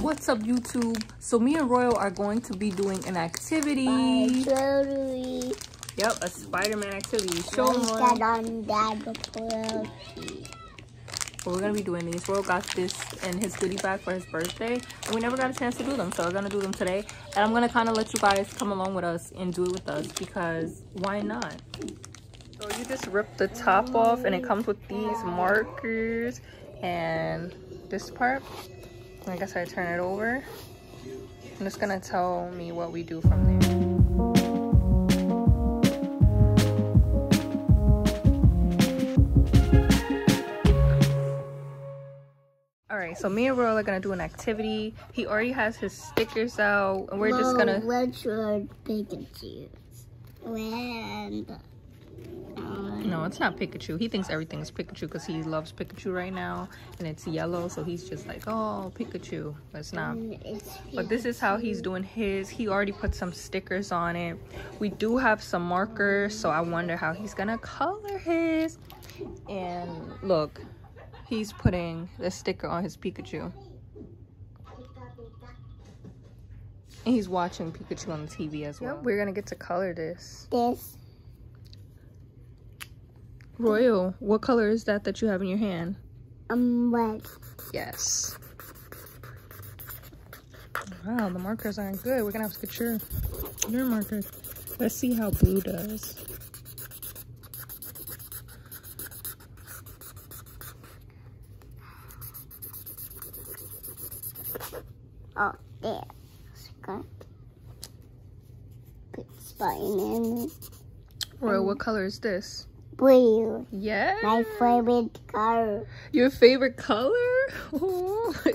What's up, YouTube? So me and Royal are going to be doing an activity. Totally. Yep, a Spider-Man activity. Show Once them. on that approach. We're gonna be doing these. Royal got this in his goodie bag for his birthday, and we never got a chance to do them, so we're gonna do them today. And I'm gonna kind of let you guys come along with us and do it with us because why not? So you just rip the top off, and it comes with these markers and this part. I guess I turn it over. And it's gonna tell me what we do from there. All right, so me and Royal are gonna do an activity. He already has his stickers out, and we're just gonna. Which one Pikachu? And No, it's not Pikachu. He thinks everything is Pikachu because he loves Pikachu right now, and it's yellow, so he's just like, oh, Pikachu. But it's not. Mm, it's But this is how he's doing his. He already put some stickers on it. We do have some markers, so I wonder how he's gonna color his. And look, he's putting the sticker on his Pikachu. And he's watching Pikachu on the TV as well. we're gonna get to color this. this. Royal, what color is that that you have in your hand? Um, what? Yes. Wow, the markers aren't good. We're gonna have to get your your markers. Let's see how blue does. Oh, there. Skunk. Put Spider-Man. Royal, what color is this? Blue. Yeah. My favorite color. Your favorite color? Oh.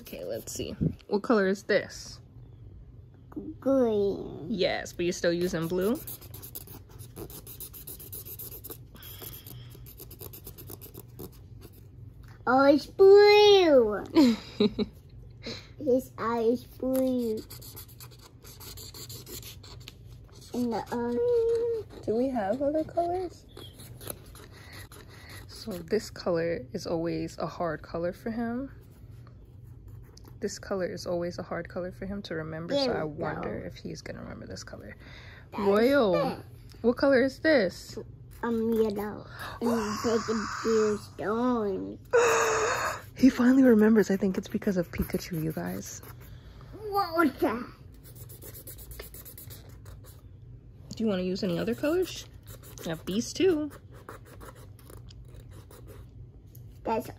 okay, let's see. What color is this? Green. Yes, but you're still using blue? Oh, it's blue. His eyes blue. Eye. Do we have other colors? So this color is always a hard color for him. This color is always a hard color for him to remember, so I go. wonder if he's gonna remember this color. That's Royal, what color is this? Um, yellow. And. He finally remembers. I think it's because of Pikachu, you guys. What was that? Do you want to use any other colors? I have these too. That's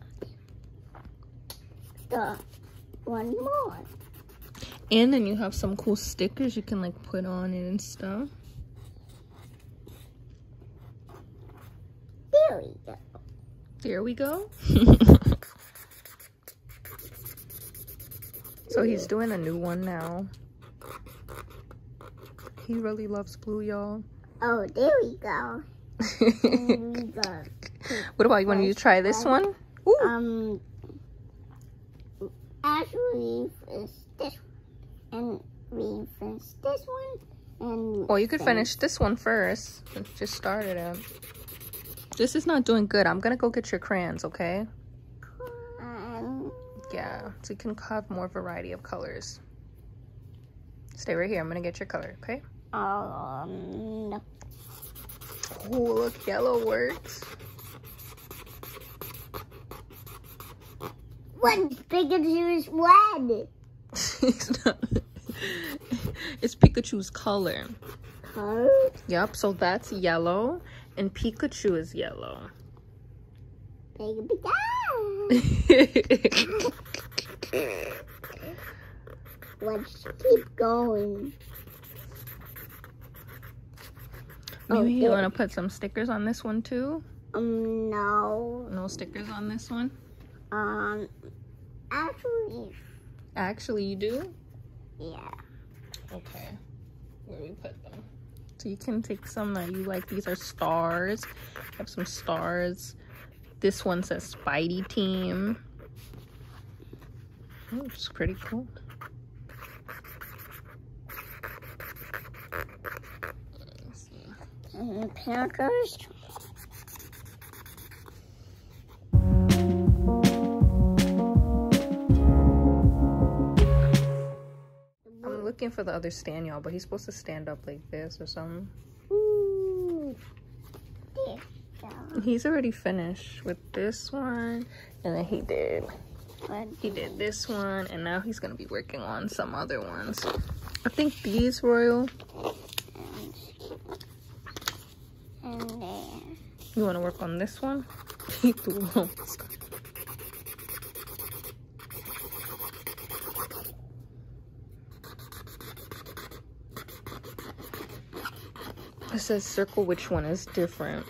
the one more. And then you have some cool stickers you can like put on it and stuff. There we go. There we go. so he's doing a new one now. He really loves blue, y'all. Oh, there we go. There we go. what about you? Want to try this one? Ooh. Um, actually, it's this one. And we finish this one. And Well, you could finish this one first. Just started it. This is not doing good. I'm gonna go get your crayons, okay? Um, Yeah, so you can have more variety of colors. Stay right here. I'm gonna get your color, okay? Um, no. Oh, look, yellow works. One Pikachu's is red. it's not. It's Pikachu's color. Color? Yep, so that's yellow, and Pikachu is yellow. Let's keep going. Oh, Maybe you want to put some stickers on this one too? Um, no. No stickers on this one? Um, actually, Actually, you do? yeah. Okay. Where we put them. So you can take some that you like. These are stars. I have some stars. This one says Spidey Team. Oh, it's pretty cool. Panthers. I'm looking for the other stand, y'all, but he's supposed to stand up like this or something. Ooh. He's already finished with this one, and then he did he did this one, and now he's gonna be working on some other ones. I think these royal. There. You want to work on this one? Them. It says circle which one is different.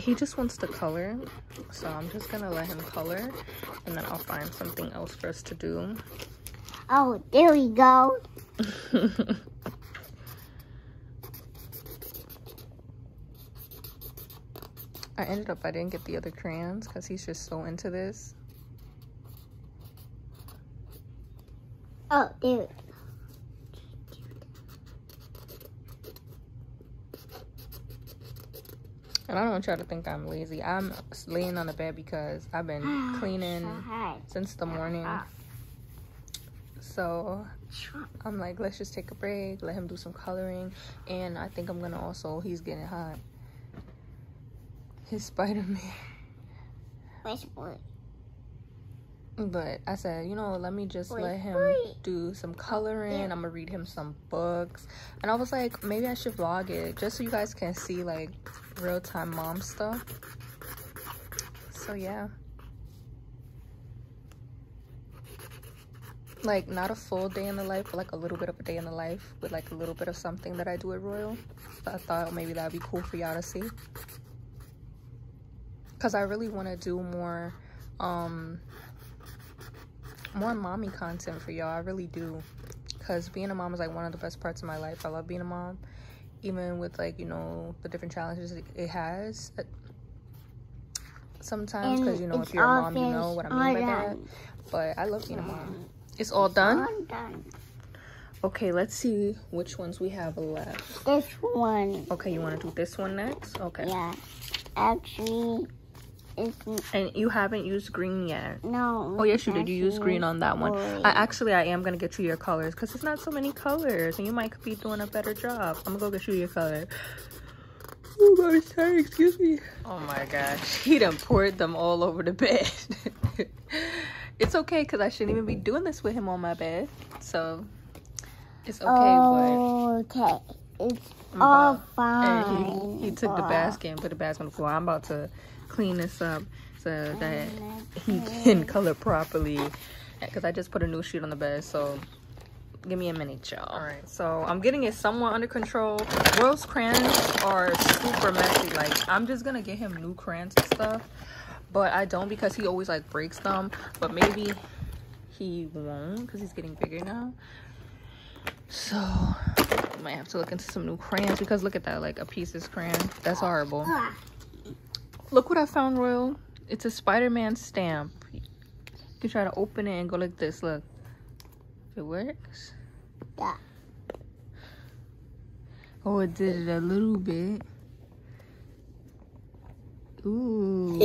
He just wants to color, so I'm just gonna let him color, and then I'll find something else for us to do. Oh, there we go. I ended up I didn't get the other crayons because he's just so into this. Oh, dude. And I don't want y'all to think I'm lazy. I'm laying on the bed because I've been cleaning since the morning. So I'm like, let's just take a break, let him do some coloring. And I think I'm gonna also, he's getting hot. His Spider-Man. But I said, you know, let me just Wait, let him do some coloring. yeah. I'm gonna read him some books. And I was like, maybe I should vlog it just so you guys can see like real time mom stuff. So yeah. Like not a full day in the life, but like a little bit of a day in the life with like a little bit of something that I do at Royal. So I thought maybe that'd be cool for y'all to see. Cause I really want to do more um more mommy content for y'all. I really do. Because being a mom is like one of the best parts of my life. I love being a mom. Even with like, you know, the different challenges it, has. uh, Sometimes, because, you know, if you're a mom, you know what I mean by all that. But I love being a mom. It's all done? All done. Okay, let's see which ones we have left. This one. Okay, you want to do this one next? Okay. Yeah. Actually, And you haven't used green yet. no. Oh yes, you did. You used green on that one. orange. I actually I am gonna get you your colors because it's not so many colors, and you might be doing a better job. I'm gonna go get you your color. Oh my sorry, excuse me. Oh my gosh, he done poured them all over the bed. it's okay because I shouldn't even be doing this with him on my bed, so it's okay. Oh, okay. It's all I'm fine. about- and he, he took the basket and put the basket on the floor. I'm about to clean this up so that he can color properly because I just put a new sheet on the bed. So give me a minute, y'all. All right, so I'm getting it somewhat under control. Royal's crayons are super messy. Like I'm just gonna get him new crayons and stuff, but I don't because he always like breaks them. But maybe he won't because he's getting bigger now. So i might have to look into some new crayons because look at that, like a pieces crayon. That's horrible. Look what I found, Royal. It's a Spider-Man stamp. You can try to open it and go like this. Look. If it works. Yeah. Oh, it did it a little bit. Ooh.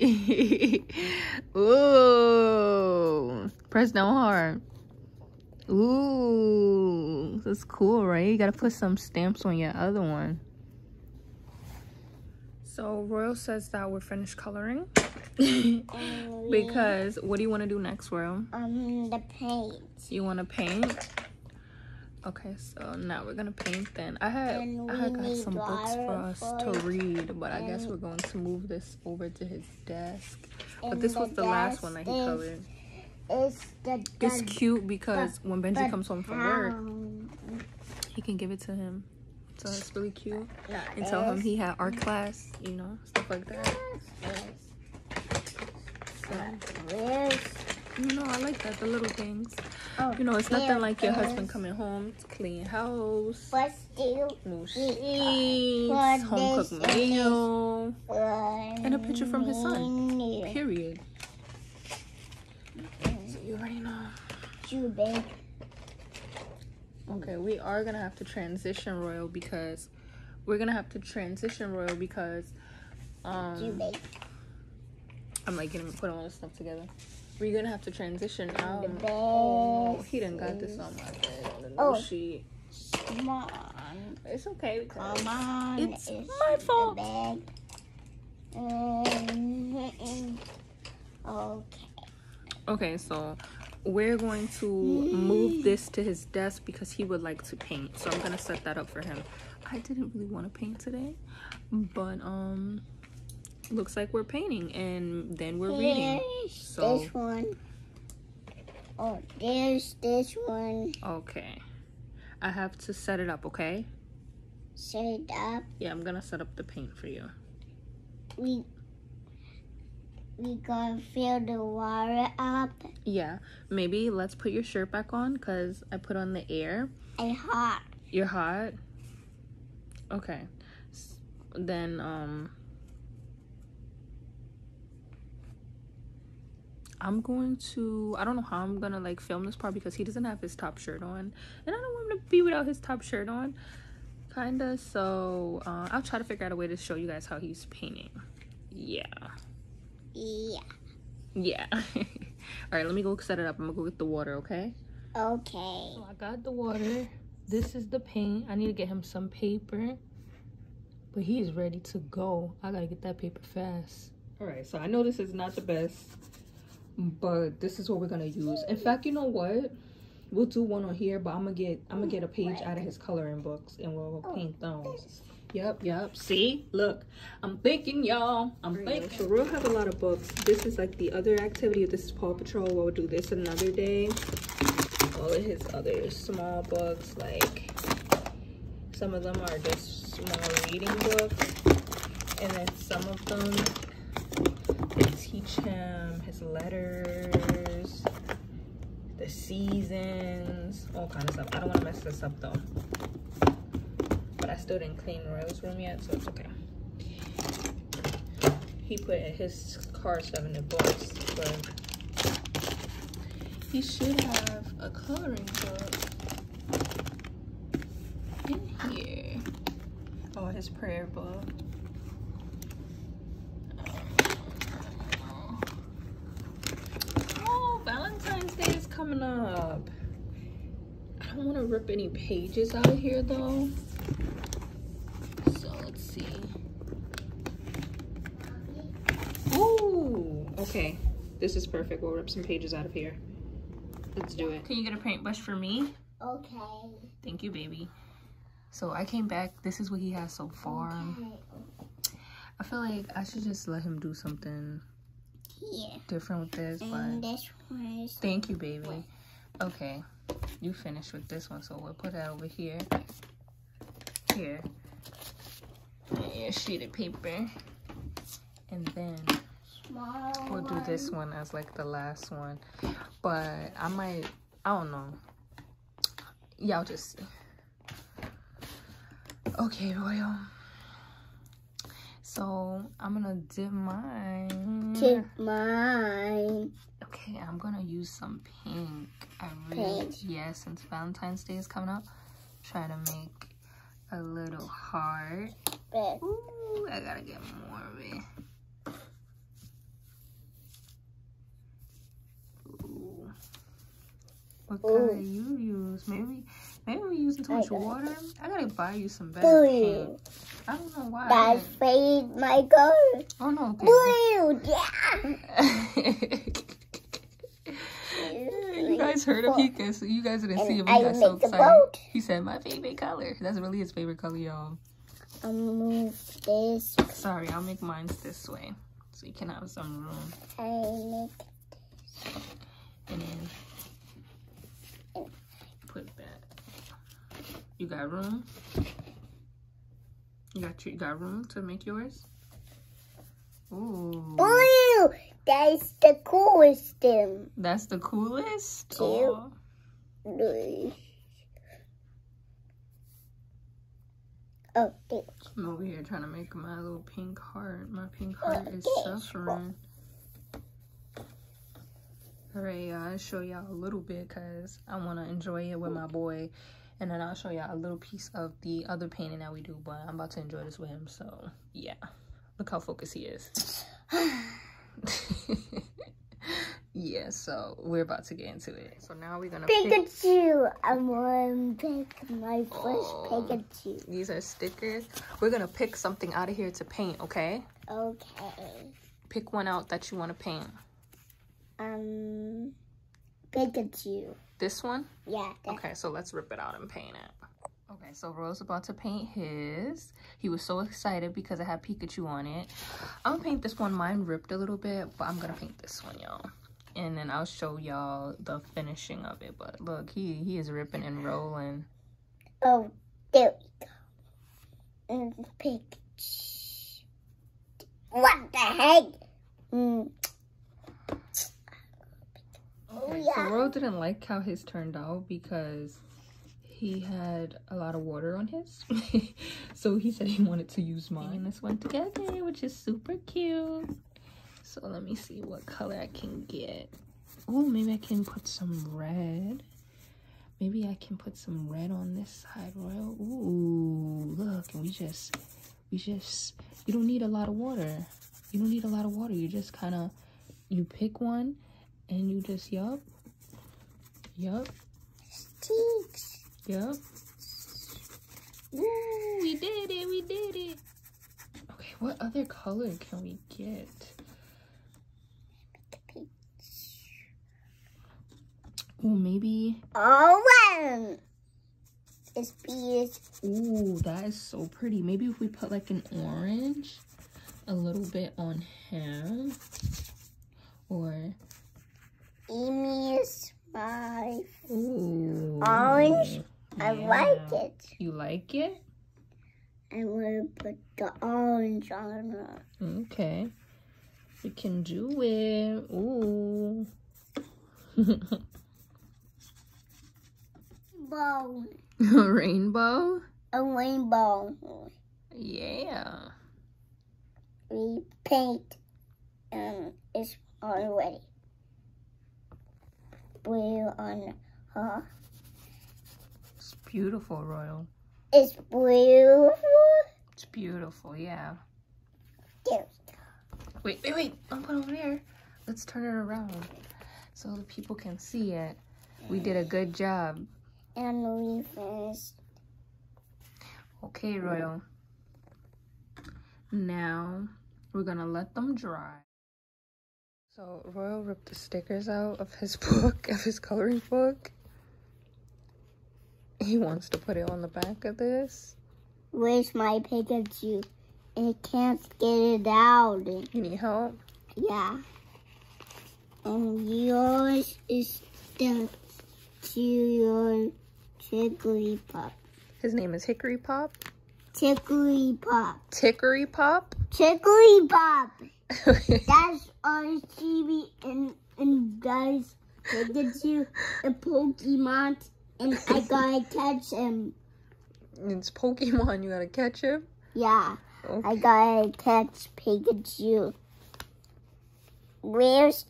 Ooh. Press down hard. Ooh. That's cool, right? You gotta put some stamps on your other one. So Royal says that we're finished coloring. Because what do you want to do next, Royal? um the paint. You want to paint? Okay, so now we're gonna paint then. I had I had got some books for us for to read, but I guess we're going to move this over to his desk. But And this was the last one that he is- colored. It's the It's cute because when Benji comes home from work, he can give it to him. So it's really cute. And tell him he had art class, you know, stuff like that. So, you know, I like that, the little things. Oh, You know, it's nothing like your husband coming home to clean house, But still, new sheets, home cooked meal. and a picture from his son. Period. So you already know. Too big. Okay, we are gonna have to transition Royal because we're gonna have to transition royal because You um I'm like getting put all this stuff together. We're gonna have to transition out. bed. Oh, he done got this on my bed on the Oh. sheet. Come on. It's okay Come on. It's my fault. Mm, Okay. Okay, so we're going to move this to his desk because he would like to paint. So I'm gonna set that up for him. I didn't really want to paint today, but um, looks like we're painting and then we're reading. So- this one. Oh, there's this one. Okay, I have to set it up. Okay, Set it up. yeah, I'm gonna set up the paint for you. We we gonna fill the water up Yeah, maybe let's put your shirt back on because I put on the air. and hot. You're hot. Okay, S- then um. I'm going to I don't know how I'm gonna like film this part because he doesn't have his top shirt on and I don't want him to be without his top shirt on kinda so uh, I'll try to figure out a way to show you guys how he's painting yeah Yeah. yeah. All right let me go set it up. I'm gonna go get the water okay? Okay. so I got the water. This is the paint. I need to get him some paper. But he's ready to go. I gotta get that paper fast. All right so I know this is not the best but this is what we're gonna use. In fact you know what? We'll do one on here but i'm gonna get i'm gonna get a page oh, out of his coloring books and we'll oh, paint those yep yep. See look i'm thinking y'all. I'm thinking. So we'll have a lot of books. This is like the other activity. This is paw patrol. We'll do this another day. All of his other small books like some of them are just small reading books. And then some of them teach him his letters, the seasons, all kind of stuff. I don't want to mess this up though. I still didn't clean Royal's room yet, so it's okay. He put his car stuff in the box, but he should have a coloring book in here. Oh, his prayer book. Oh, Valentine's Day is coming up. I don't want to rip any pages out of here though. So let's see. Ooh, okay. This is perfect. We'll rip some pages out of here. Let's do it. Can you get a paintbrush for me? Okay. Thank you, baby. So I came back. This is what he has so far. Okay. I feel like I should just let him do something Here. different with this, but And this one is Thank you, baby. Okay, you finished with this one, so we'll put that over here. Here. And your sheet of paper. And then small. We'll do this one as like the last one. But I might, I don't know. Y'all just see. Okay, Royal. So I'm gonna dip mine. Dip mine. Okay, I'm gonna use some pink. I really, Pink. yeah, since Valentine's Day is coming up, try to make a little heart. Ooh, I gotta get more of it. What Ooh. color you use? Maybe, maybe we using too much water. I gotta buy you some better blue. paint. I don't know why. That's fade my color. Oh no, okay. Blue. Yeah. you guys heard him. He so you guys didn't see him. He I got so excited. He said, "My favorite color." That's really his favorite color, y'all. I'll move this. Sorry, I'll make mine this way so you can have some room. I make this. And then put that. You got room. You got you got room to make yours. Ooh, blue. That's the coolest thing. that's the coolest. Blue. Oh, there. I'm over here trying to make my little pink heart. My pink heart oh, is suffering. Alright, y'all, I'll show y'all a little bit because I want to enjoy it with my boy. and then I'll show y'all a little piece of the other painting that we do. But I'm about to enjoy this with him, so yeah. Look how focused he is. yeah, so we're about to get into it. So now we're gonna pick. Pikachu. I want to pick my first Oh. Pikachu. These are stickers. We're gonna pick something out of here to paint, okay? Okay. Pick one out that you want to paint. Um, Pikachu. This one? Yeah. that- Okay, so let's rip it out and paint it. Okay, so Roy's about to paint his. He was so excited because it had Pikachu on it. I'm gonna paint this one. Mine ripped a little bit, but I'm gonna paint this one, y'all. And then I'll show y'all the finishing of it. But look, he he is ripping and rolling. Oh, there we go. And Pikachu. What the heck? Mm. Yeah. So didn't like how his turned out because he had a lot of water on his. so he said he wanted to use mine and this one together, which is super cute. So let me see what color I can get. Oh, maybe I can put some red. Maybe I can put some red on this side, Royal. Ooh, look, and we just, we just, you don't need a lot of water. You don't need a lot of water. You just kind of, you pick one and you just, yup, yup, Stinks. yup. Ooh, we did it, we did it. Okay, what other color can we get? Ooh, maybe, Orange. It's beers. ooh, that is so pretty. Maybe if we put like an orange, a little bit on him. Or, Amy is my. ooh. Orange? I like it. You like it? I'm gonna put the orange on her. Okay. We can do it. Ooh. Bone. Rainbow? A rainbow. Yeah. We paint and it's already. Blue on her. It's beautiful, Royal. It's blue. It's beautiful, yeah. There. Wait, wait, wait. Don't put it over there. Let's turn it around so the people can see it. We did a good job. And we finished. Okay, Royal. Now we're gonna let them dry. So Royal ripped the stickers out of his book, of his coloring book. He wants to put it on the back of this. Where's my Pikachu? It can't get it out. You need help? Yeah. And yours is stuck to your Pop. His name is Hickory Pop. Chickly Pop. Tickery Pop. Chickly Pop. That's our TV and and guys Pikachu a Pokemon and I gotta catch him. it's Pokemon. You gotta catch him. Yeah. Okay. I gotta catch Pikachu. Where's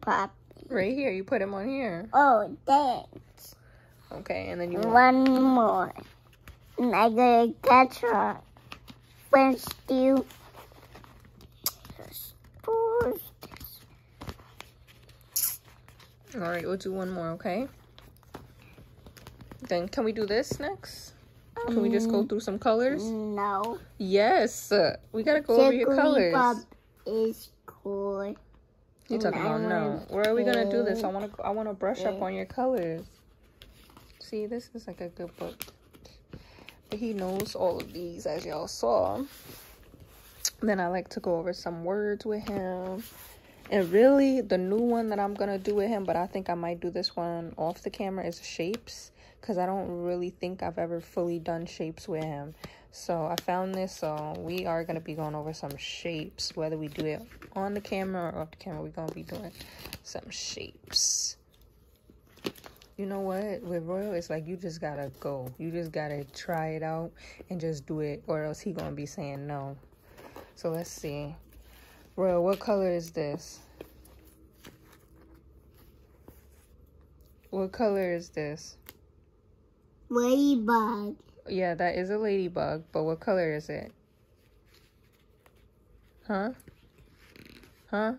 Pop? Right here. You put him on here. Oh, thanks. Okay, and then you. One more. And I gotta catch her. You. First. All right, we'll do one more. Okay. Then can we do this next? Can we just go um, through some colors? No. Yes. uh, We gotta go over your colors. Is cool. You're talking mm, about no. Where are we gonna do this? I wanna I wanna brush up on your colors. See, this is like a good book. He knows all of these as y'all saw. Then I like to go over some words with him. And really, the new one that I'm gonna do with him, but I think I might do this one off the camera, is shapes. Because I don't really think I've ever fully done shapes with him. So I found this, so we are gonna be going over some shapes, whether we do it on the camera or off the camera. We're gonna be doing some shapes. You know what? With Royal, it's like you just gotta go. You just gotta try it out and just do it, or else he gonna be saying no. So let's see. Royal, what color is this? What color is this? ladybug. Yeah, that is a ladybug, but what color is it? Huh? Huh?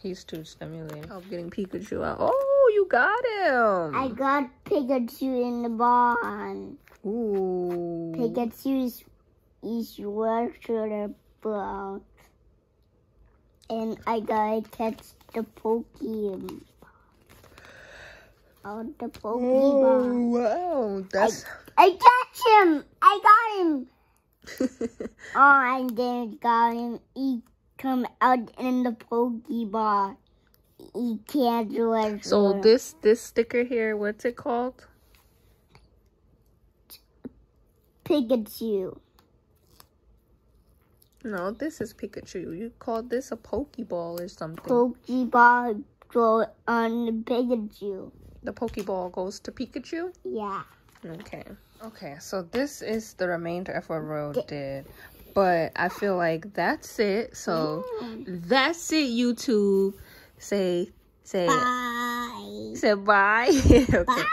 He's too stimulating. I'm getting Pikachu out. Oh, you got him! I got Pikachu in the barn. Ooh. Pikachu's is shoulder brown. And I gotta catch the Pokemon. Oh, the Pokemon. wow. That's. I catch him! I got him! oh, and then got him. He come out in the Pokeball. Do it. so this this sticker here, what's it called? Pikachu. No, this is Pikachu. You called this a Pokeball or something. Pokeball go on Pikachu. the Pokeball goes to Pikachu? Yeah. Okay. Okay, so this is the remainder of what Royal did. But I feel like that's it. So that's it, YouTube. Say say Bye. say bye. okay. Bye.